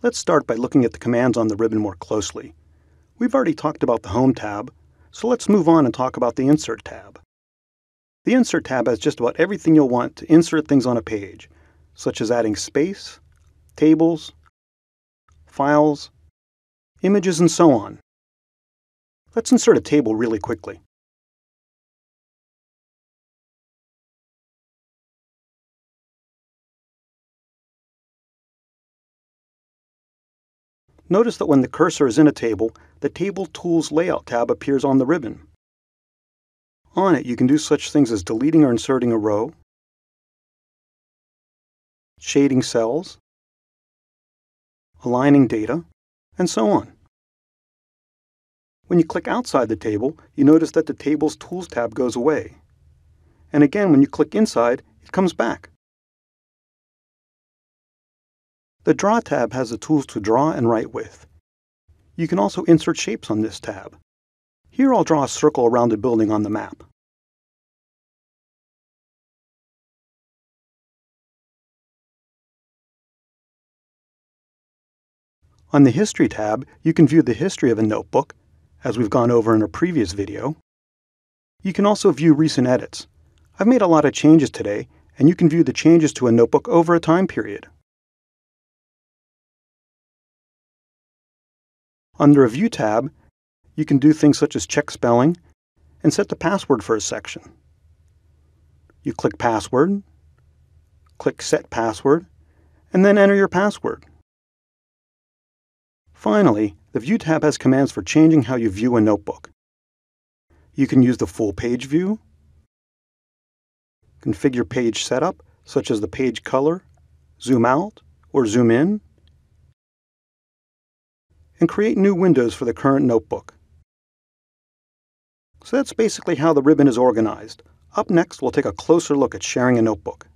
Let's start by looking at the commands on the ribbon more closely. We've already talked about the Home tab, so let's move on and talk about the Insert tab. The Insert tab has just about everything you'll want to insert things on a page, such as adding space, tables, files, images, and so on. Let's insert a table really quickly. Notice that when the cursor is in a table, the Table Tools Layout tab appears on the ribbon. On it, you can do such things as deleting or inserting a row, shading cells, aligning data, and so on. When you click outside the table, you notice that the Tables Tools tab goes away. And again, when you click inside, it comes back. The Draw tab has the tools to draw and write with. You can also insert shapes on this tab. Here I'll draw a circle around a building on the map. On the History tab, you can view the history of a notebook, as we've gone over in a previous video. You can also view recent edits. I've made a lot of changes today, and you can view the changes to a notebook over a time period. Under Review tab, you can do things such as check spelling and set the password for a section. You click Password, click Set Password, and then enter your password. Finally, the View tab has commands for changing how you view a notebook. You can use the full page view, configure page setup, such as the page color, zoom out or zoom in, and create new windows for the current notebook. So that's basically how the ribbon is organized. Up next, we'll take a closer look at sharing a notebook.